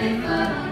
my mind.